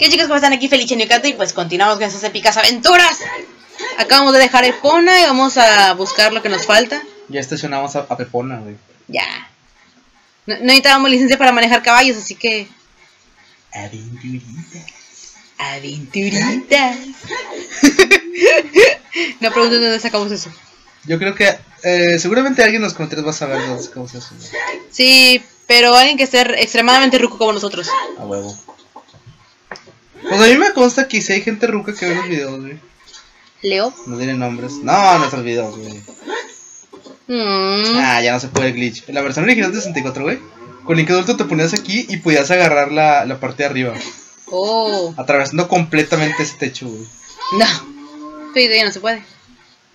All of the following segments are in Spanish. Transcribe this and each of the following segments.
¿Qué chicos, cómo están aquí? Feliciano y Cato y pues continuamos con esas épicas aventuras. Acabamos de dejar Epona y vamos a buscar lo que nos falta. Ya estacionamos a, a Pepona, güey. Ya. No, no necesitábamos licencia para manejar caballos, así que... Aventurita. Aventuritas. no pregunten dónde sacamos eso. Yo creo que eh, seguramente alguien en los comentarios va a saber dónde sacamos eso. güey. Sí, pero alguien que esté extremadamente ruco como nosotros. A huevo. Pues a mí me consta que si hay gente ruca que ve los videos, güey. Leo. No tienen nombres. No, nuestros videos, güey. Mm. Ah, ya no se puede el glitch. En la versión original de 64, güey. Con Link adulto te ponías aquí y podías agarrar la, la parte de arriba. Oh. Atravesando completamente ese techo, güey. No. Sí, ya no se puede.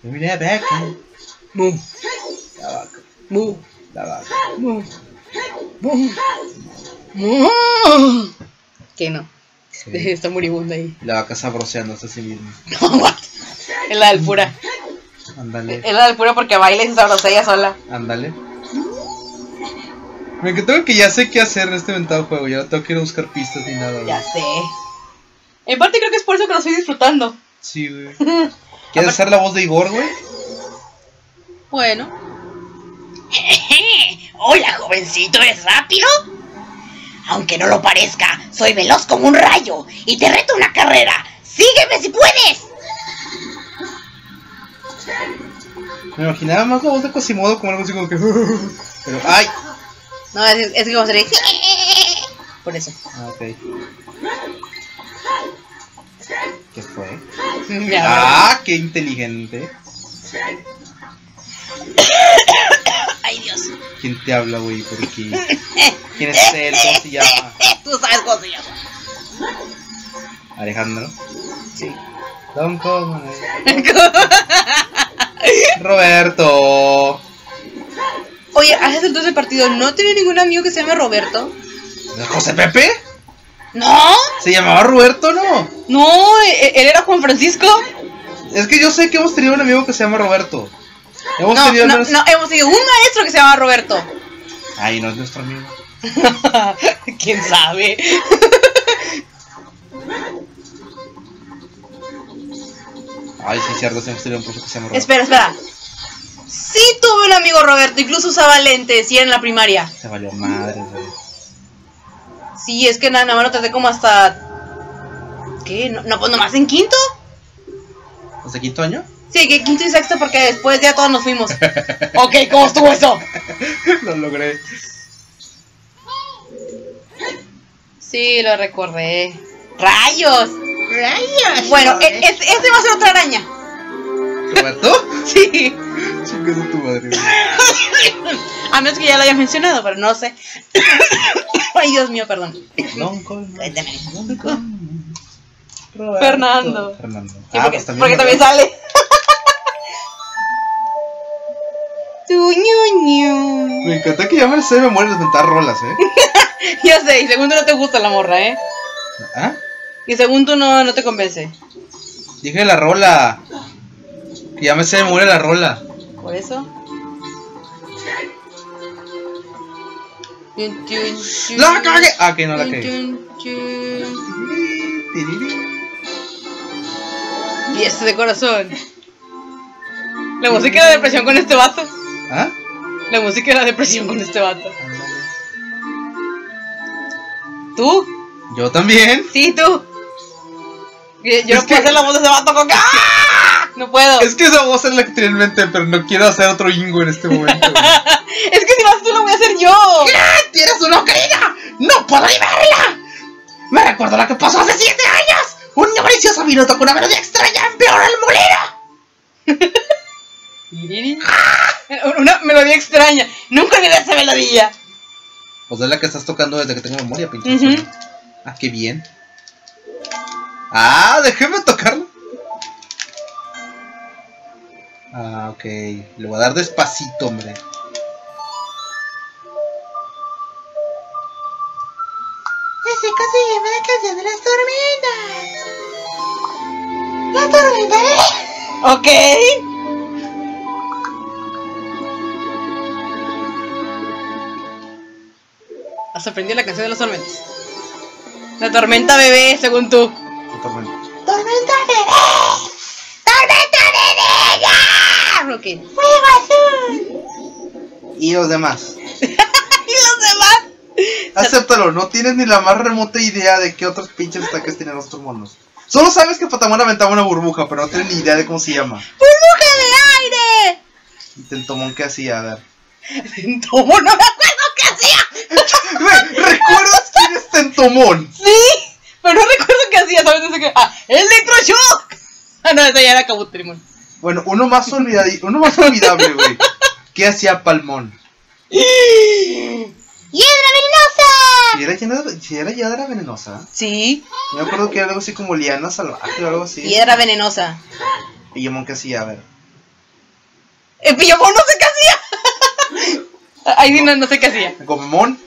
Mira, vaca. Mu. La vaca. Mu. La vaca. Mu. Mu. Mu. Que no. Sí. Está moribunda ahí. La vaca sabroseándose a sí misma. No, what? Es la del pura. Ándale. Es la del pura porque baila y se sabrosea ella sola. Ándale. Me encantó que ya sé qué hacer en este inventado juego. Ya no tengo que ir a buscar pistas ni nada. Ya sé. En parte creo que es por eso que lo estoy disfrutando. Sí, güey. ¿Quieres hacer la voz de Igor, güey? Bueno. Hola, jovencito, ¿eres rápido? Aunque no lo parezca, soy veloz como un rayo y te reto una carrera. ¡Sígueme si puedes! Me imaginaba más la voz de Quasimodo como algo así como que. Pero, ¡ay! No, es, es que como sería. Por eso. Ah, ok. ¿Qué fue? Ya, ¡Ah! ¡Qué inteligente! ¿Quién te habla, güey? ¿Por qué? ¿Quién es él? ¿Cómo se llama? Tú sabes cómo se llama. Alejandro. Sí. Don Cosmo. Roberto. Oye, haces entonces el partido. ¿No tenía ningún amigo que se llame Roberto? ¿José Pepe? ¿No? ¿Se llamaba Roberto no? No, e- él era Juan Francisco. Es que yo sé que hemos tenido un amigo que se llama Roberto. Hemos No, tenido no, unos- no, hemos tenido un maestro que se llama Roberto. Ay, no es nuestro amigo. ¿Quién sabe? Ay, sí, cierto, hemos tenido un profesor que se llama Roberto. espera, espera. Sí tuve un amigo Roberto, incluso usaba lentes y era en la primaria. Se valió madre, güey. Sí, es que nada, nada más lo traté como hasta... ¿Qué? ¿No, no pues nomás en quinto? ¿Hasta quinto año? Sí, que quinto y sexto porque después ya todos nos fuimos. ok, ¿cómo estuvo eso? Lo logré. Sí, lo recordé. ¡Rayos! ¡Rayos! Bueno, e- es- ese va a ser otra araña. ¿Roberto? Sí. Chingas a tu madre. A menos que ya lo haya mencionado, pero no sé. Ay, Dios mío, perdón. Roberto. Fernando. Fernando. Sí, ah, porque, pues también. porque también ¿verdad? sale. Tu ñu. Me encanta que ya me sé de memoria las mentadas rolas, ¿eh? Ya sé, y según tú no te gusta la morra, ¿eh? ¿Ah? Y según tú no, no te convence. Dije la rola. Que ya me sé de memoria la rola. Por eso. ¡La cagué! Ah, que no la cagué. Y este de corazón. La música era depresión con este vato. ¿Ah? La música era depresión con este vato. ¿Tú? Yo también. Sí, tú. Yo no puedo que- hacer la voz de ese vato con... ¡Ah! No puedo. Es que esa voz es la que tenía en mente, pero no quiero hacer otro Ingo en este momento. Es que si vas tú lo voy a hacer yo. ¡Tienes una querida! ¡No puedo ni verla! Me recuerdo lo que pasó hace siete años. Un malicioso vino tocó una melodía extraña empeoró el molino. Una melodía extraña. Nunca olvidé esa melodía. Pues es la que estás tocando desde que tengo memoria, pinche. Ujú. Ah, qué bien. Ah, déjeme tocarlo. Ah, ok. Le voy a dar despacito, hombre. Se llama la canción de las tormentas. La tormenta de... Ok. Has aprendido la canción de los tormentos. La tormenta bebé, según tú. La tormenta. ¡Tormenta bebé! ¡Tormenta bebé! Ok. ¡Fuego azul! Y los demás. Acéptalo, no tienes ni la más remota idea de qué otros pinches ataques tienen los monos. Solo sabes que Patamón aventaba una burbuja, pero no tienes ni idea de cómo se llama. ¡Burbuja de aire! ¿Y Tentomón qué hacía? A ver. ¿Cómo no me acuerdo qué hacía? Güey, ¿recuerdas quién es Tentomón? Sí, pero no recuerdo qué hacía, ¿sabes? Ese que... Ah, ¡Electroshock! Ah, no, esa ya era Kabutrimon. Bueno, uno más, olvidadi- uno más olvidable, güey. ¿Qué hacía Palmón? ¡Hiedra venenosa! Si era, llena- si era hiedra venenosa. Sí, Yo me acuerdo que era algo así como liana salvaje o algo así. piedra venenosa. Y Yamón qué hacía, a ver. El pillomón no sé qué hacía. Ahí no, no sé qué hacía. Gomamón.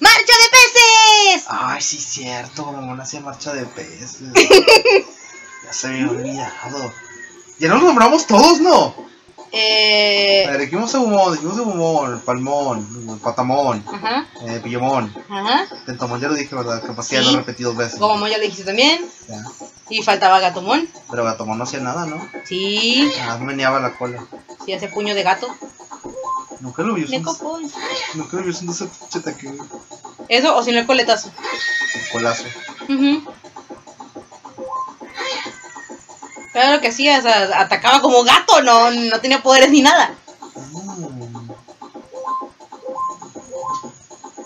¡Marcha de peces! Ay, sí, cierto. Gomamón hacía marcha de peces. ya se me había olvidado. Ya nos nombramos todos, ¿no? A Eh. ver, dijimos Agumon, dijimos Agumon, Palmón, Patamón, Ajá, eh, Pillamón. ajá. Tentomón ya lo dije, ¿verdad? Ya Sí. lo repetí dos veces. Gomamon ya lo dijiste también. Ya. Y faltaba Gatomon. Pero Gatomón no hacía nada, ¿no? Sí, más meneaba la cola. sí hace puño de gato. Nunca lo vi usando. Nunca lo vi usando ese güey. Eso, o si no el coletazo. Colazo. Ujú. Era lo que hacía, o sea, atacaba como gato, no, no tenía poderes ni nada.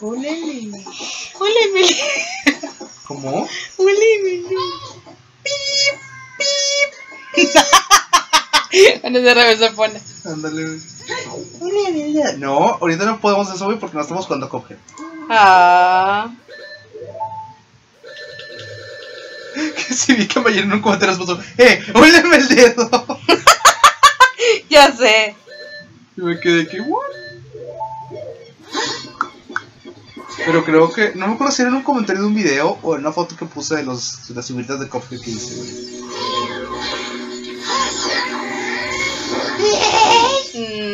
Hola, Emily. ¿Cómo? Emily. Pip, pip. Cuando se reversa pone. Ándale. No, ahorita no podemos eso, porque no estamos jugando Cuphead. Ah. Que si vi que ayer en un comentario puso, ¡eh! ¡Óleme el dedo! Ya sé. Y me quedé que, ¿what? Pero creo que, no me acuerdo si era en un comentario de un video o en una foto que puse de, los, de las figuritas de Cuphead que hice, güey.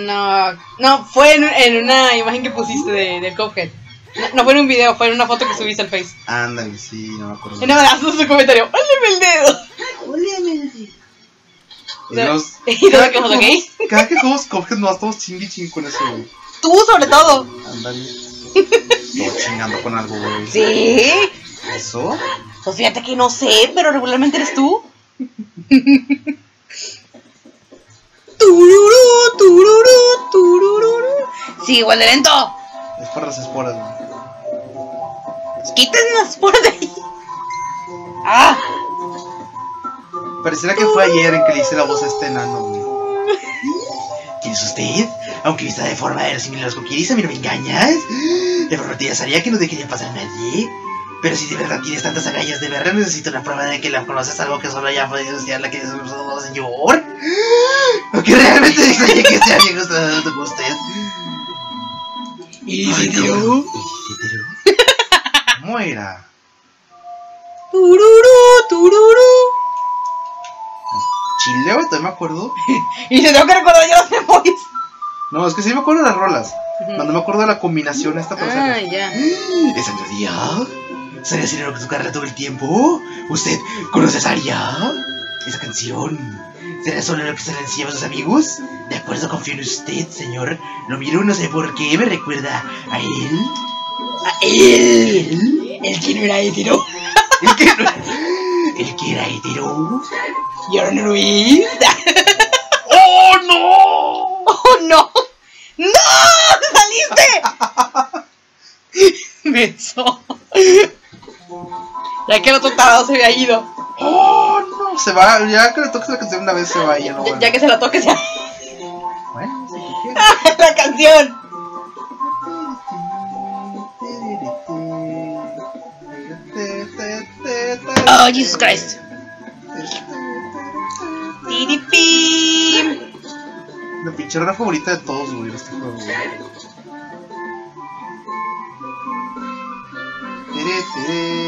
No, no, fue en, en una imagen que pusiste de, Cuphead. No, no fue en un video, fue en una foto que subiste al Face. Ándale, sí, no me acuerdo. Y no me das su comentario. ¡Óleme el dedo! Y nos- Y cada, que quedamos, jugamos, cada que jugamos Cuphead nos estamos chingui chingui con eso, güey. Tú, sobre todo. Ándale. Estoy chingando con algo, güey. Sí. ¿Eso? Pues fíjate que no sé, pero regularmente eres tú. tururú, tururú, tururú. Sí, igual de lento. Es para las esporas, güey. Quítense las por de ahí. Ah. Pareciera que fue ayer en que le hice la voz a este enano. ¿Quién es usted? Aunque vista de forma de similar a los coquiris, a mí no me engañas. De verdad sabía que no te quería pasar a nadie. Pero si de verdad tienes tantas agallas, de verdad necesito una prueba de que la conoces, algo que solo ya podido estudiar la que es un señor. Aunque realmente extraña que sea bien gustado con usted. ¿Y Ay, si dio? ¿Cómo era? Tururú, tururú. Chile, güey, todavía me acuerdo. Y se tengo que recordar yo las memorias. No, es que sí me acuerdo de las rolas. No me acuerdo de la combinación esta Ah, persona. ya. ¿Es? ¿Sería sincero con su carrera todo el tiempo? ¿Usted conoce a Saria? Esa canción. ¿Será solo lo que se le enseñaba a sus amigos? De acuerdo, confío en usted, señor. Lo miro, no sé por qué, me recuerda a él. A él. El que no era hetero. ¿El que, no- el que era hetero? Lo es. ¡Oh, no! ¡Oh, no! ¡No! ¡Saliste! Menso. Ya que el otro tarado se había ido. ¡Oh, no! Se va, ya que le toques la canción una vez se va y ya no Ya, vuelve. ya que se la toques ya. Bueno, sí, ¿qué la canción. Oh, Jesus Christ. La favorita de todos, güey, en este juego. güey. Tere, tere.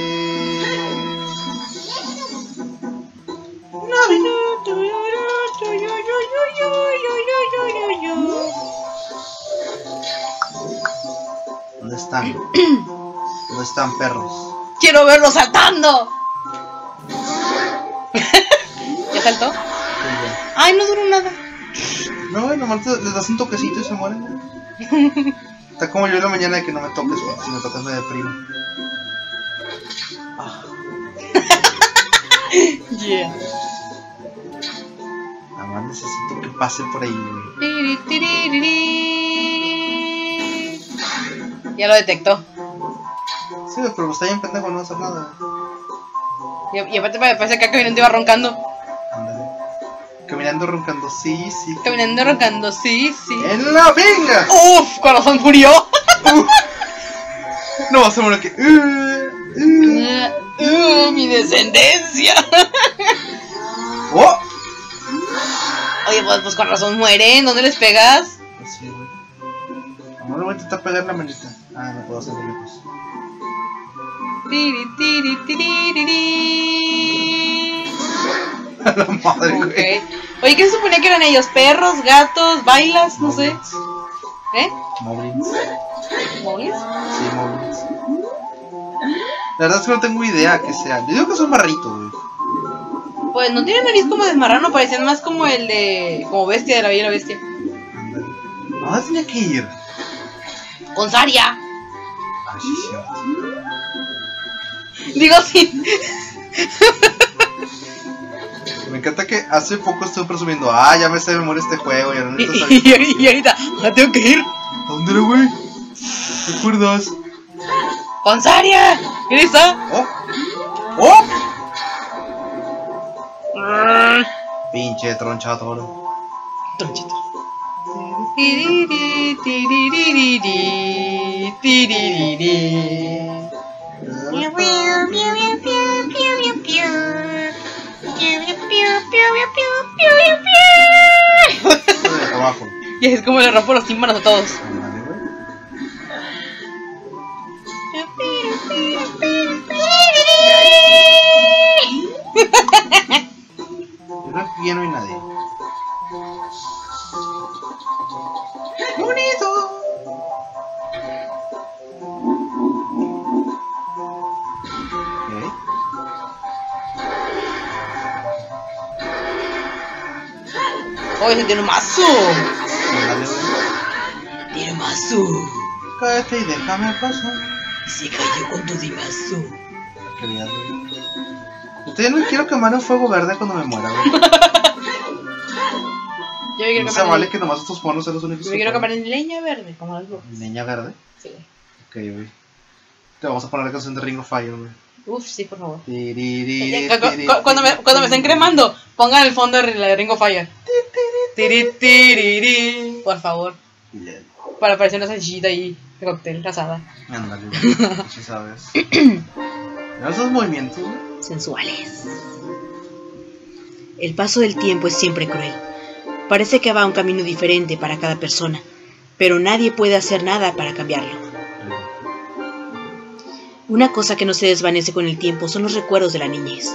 ¿Dónde están? ¿Dónde están, perros? quiero verlo saltando. Saltó? Ay, no duró nada. No, nomás te- les das un toquecito y se mueren. Está como yo en la mañana de que no me toques, porque si me tocas me deprimo. Ah, Yeah. nada más necesito que pase por ahí, güey. Ya lo detectó. Sí, pero está bien pendejo, no hacer nada. Y, y aparte me parece que caminando iba roncando. Caminando roncando, sí, sí. Caminando roncando, sí, sí. ¡En la venga! ¡Uf! Corazón murió. No a morir que. Uh, uh. Uh, mi descendencia. ¡Oh! Oye, pues, pues con razón mueren. ¿Dónde les pegas? Pues sí, güey. Voy a intentar pegar la manita. Ah, no puedo hacerlo lejos. Tiri, tiri, tiri, tiri. La madre, güey. Oye, ¿qué se suponía que eran ellos? ¿Perros, gatos, bailas? No sé. Moblins. ¿Eh? Moblins. ¿Moles? Sí, Moblins. La verdad es que no tengo idea que sean. Yo digo que son marritos, güey. Pues no tienen nariz como de marrano, parecían más como el de. como bestia de la bella la bestia. Ándale. ¿A dónde tenía que ir? Con Saria. Ah, sí, cierto. Digo sí. Me encanta que hace poco estuve presumiendo. Ah, ya me sé de memoria este juego. Y ahora no Y, necesito saber- y- y ahorita, ah, tengo que ir. ¿A dónde era, güey? ¿Te acuerdas? Con Saria. ¿Grisa? ¡Oh! ¡Oh! Pinche tronchador. Tronchito. Y es como le rompo los tímpanos a todos. Yo creo que ya no hay nadie. ¡Bonito! Oye, se tiene un mazo. Tiene mazo. Cállate y déjame pasar. Se cayó con tu dimazo. Qué bien, güey. Yo ya no quiero quemar un fuego verde cuando me muera, güey. Yo me quiero No se cambiar, vale en, que nomás estos monos sean los únicos yo que me quiero pueden. cambiar en leña verde, como las brujas. Leña verde. Sí. Ok, güey. Te vamos a poner la canción de Ring of Fire, güey. Uf, sí, por favor. Cu- cu- Cuando me, cuando me estén cremando, pongan el fondo de la de Ring of Fire. Tiri, tiriri, por favor. Bien. Para parecer una salchichita ahí de cóctel casada. Ándale. Sí sabes. Esos movimientos. Sensuales. El paso del tiempo es siempre cruel. Parece que va un camino diferente para cada persona, pero nadie puede hacer nada para cambiarlo. Una cosa que no se desvanece con el tiempo son los recuerdos de la niñez.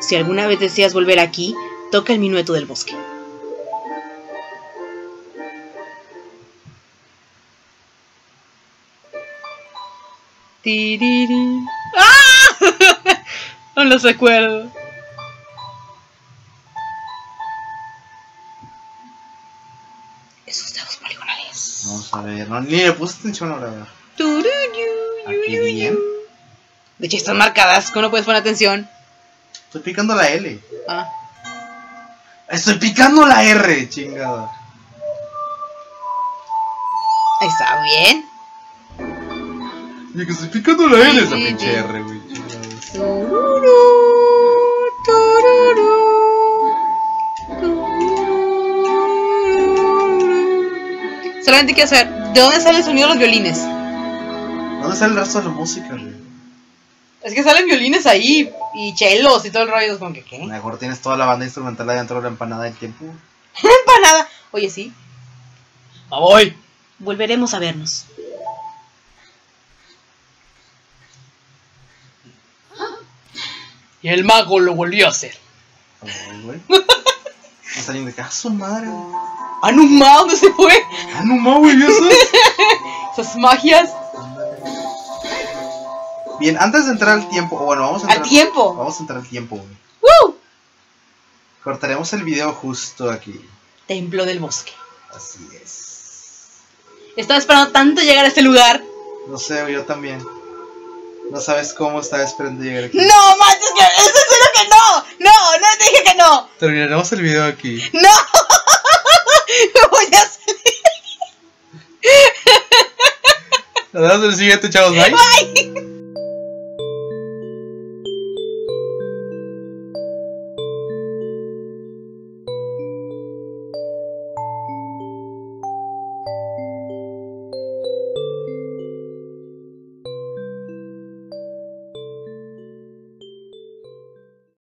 Si alguna vez deseas volver aquí, toca el minueto del bosque. Tiriri. ¡Ah! No los recuerdo. Esos dedos poligonales. Vamos a ver. No, ni le puse atención ahora, Aquí bien. De hecho, están marcadas, ¿cómo no puedes poner atención? Estoy picando la L. Ah. Estoy picando la R, chingada. Ahí está, bien. Y que estoy picando la L, esa pinche. R, güey. Solamente quiero saber, ¿de dónde sale el sonido de los violines? ¿Dónde sale el resto de la música, güey? Es que salen violines ahí y chelos y todo el rollo. Es como que, ¿qué? Mejor tienes toda la banda instrumental adentro de la empanada del tiempo. Empanada. Oye, sí. ¡A voy! Volveremos a vernos. Y el mago lo volvió a hacer. Va saliendo de ah, su madre. ¡Anuma! ¿Dónde se fue? Ah, güey, ¿y eso? Esas magias. Bien, antes de entrar al tiempo, bueno, vamos a Al entrar. tiempo. Vamos a entrar al tiempo, güey. ¡Woo! Cortaremos el video justo aquí. Templo del bosque. Así es. Estaba esperando tanto llegar a este lugar. No sé, yo también. No sabes cómo estaba esperando llegar aquí. No, manches, que es en serio que no. No, no te dije que no. Terminaremos el video aquí. No. Me voy a salir. Nos vemos en el siguiente, chavos. Bye. Bye.